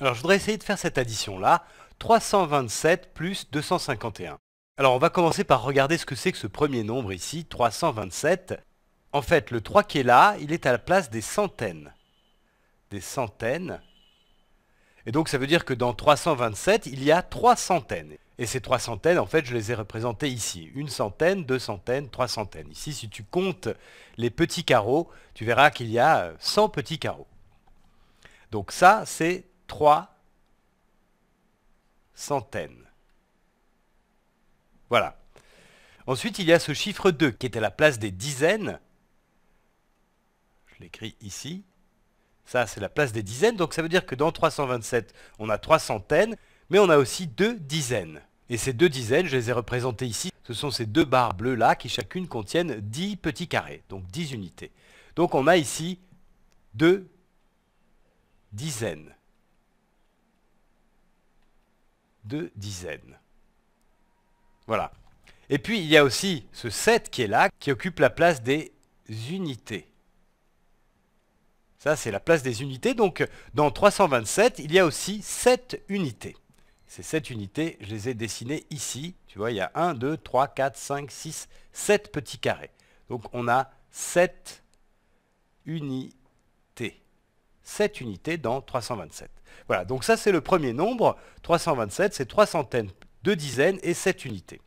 Alors je voudrais essayer de faire cette addition-là. 327 plus 251. Alors on va commencer par regarder ce que c'est que ce premier nombre ici, 327. En fait, le 3 qui est là, il est à la place des centaines. Des centaines. Et donc ça veut dire que dans 327, il y a trois centaines. Et ces trois centaines, en fait, je les ai représentées ici. Une centaine, deux centaines, trois centaines. Ici, si tu comptes les petits carreaux, tu verras qu'il y a 100 petits carreaux. Donc ça, c'est 3 centaines. Voilà. Ensuite, il y a ce chiffre 2 qui est à la place des dizaines. Je l'écris ici. Ça, c'est la place des dizaines. Donc ça veut dire que dans 327, on a trois centaines, mais on a aussi deux dizaines. Et ces deux dizaines, je les ai représentées ici. Ce sont ces deux barres bleues-là qui chacune contiennent 10 petits carrés, donc 10 unités. Donc on a ici deux dizaines. Deux dizaines. Voilà. Et puis il y a aussi ce 7 qui est là, qui occupe la place des unités. Ça, c'est la place des unités. Donc, dans 327, il y a aussi 7 unités. Ces 7 unités, je les ai dessinées ici. Tu vois, il y a 1, 2, 3, 4, 5, 6, 7 petits carrés. Donc, on a 7 unités. 7 unités dans 327. Voilà, donc ça, c'est le premier nombre. 327, c'est 3 centaines, 2 dizaines et 7 unités.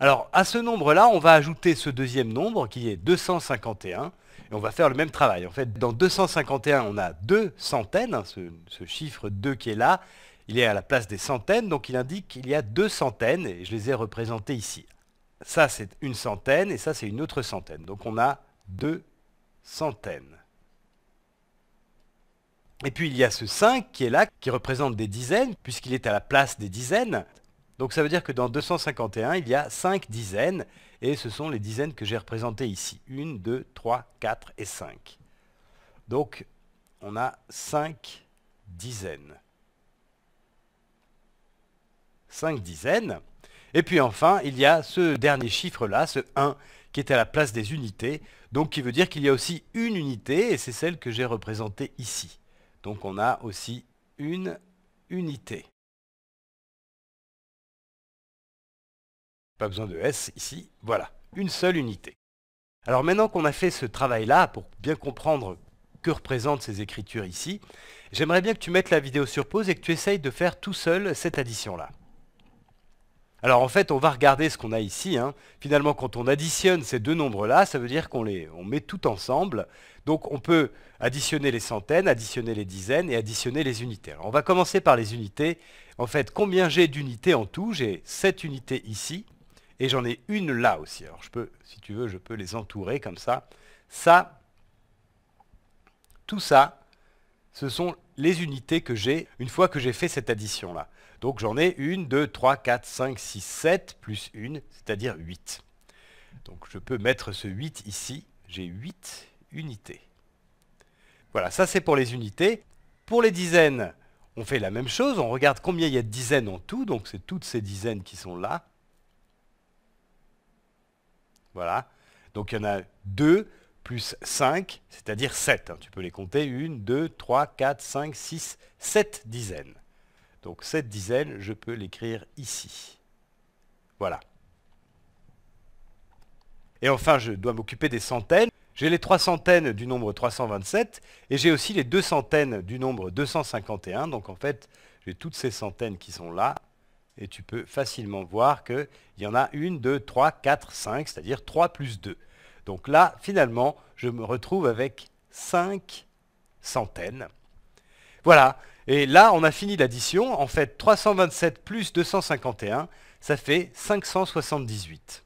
Alors, à ce nombre-là, on va ajouter ce deuxième nombre qui est 251. Et on va faire le même travail. En fait, dans 251, on a deux centaines. Hein, ce, chiffre 2 qui est là, il est à la place des centaines. Donc, il indique qu'il y a deux centaines. Et je les ai représentées ici. Ça, c'est une centaine. Et ça, c'est une autre centaine. Donc, on a deux centaines. Et puis, il y a ce 5 qui est là, qui représente des dizaines, puisqu'il est à la place des dizaines. Donc ça veut dire que dans 251, il y a 5 dizaines, et ce sont les dizaines que j'ai représentées ici. 1, 2, 3, 4 et 5. Donc on a 5 dizaines. 5 dizaines. Et puis enfin, il y a ce dernier chiffre-là, ce 1, qui est à la place des unités, donc qui veut dire qu'il y a aussi une unité, et c'est celle que j'ai représentée ici. Donc on a aussi une unité. Pas besoin de S ici. Voilà, une seule unité. Alors maintenant qu'on a fait ce travail-là, pour bien comprendre que représentent ces écritures ici, j'aimerais bien que tu mettes la vidéo sur pause et que tu essayes de faire tout seul cette addition-là. Alors en fait, on va regarder ce qu'on a ici. Hein. Finalement, quand on additionne ces deux nombres-là, ça veut dire qu'on les met tout ensemble. Donc on peut additionner les centaines, additionner les dizaines et additionner les unités. Alors on va commencer par les unités. En fait, combien j'ai d'unités en tout? J'ai 7 unités ici. Et j'en ai une là aussi. Alors je peux, si tu veux, je peux les entourer comme ça. Ça, tout ça, ce sont les unités que j'ai une fois que j'ai fait cette addition-là. Donc j'en ai une, 2, 3, 4, 5, 6, 7, plus une, c'est-à-dire 8. Donc je peux mettre ce 8 ici. J'ai 8 unités. Voilà, ça c'est pour les unités. Pour les dizaines, on fait la même chose. On regarde combien il y a de dizaines en tout. Donc c'est toutes ces dizaines qui sont là. Voilà. Donc il y en a 2 plus 5, c'est-à-dire 7. Hein. Tu peux les compter. 1, 2, 3, 4, 5, 6, 7 dizaines. Donc 7 dizaines, je peux l'écrire ici. Voilà. Et enfin, je dois m'occuper des centaines. J'ai les 3 centaines du nombre 327 et j'ai aussi les 2 centaines du nombre 251. Donc en fait, j'ai toutes ces centaines qui sont là et tu peux facilement voir qu'il y en a une, deux, trois, quatre, cinq, c'est-à-dire 3 plus 2. Donc là, finalement, je me retrouve avec 5 centaines. Voilà, et là, on a fini l'addition. En fait, 327 plus 251, ça fait 578.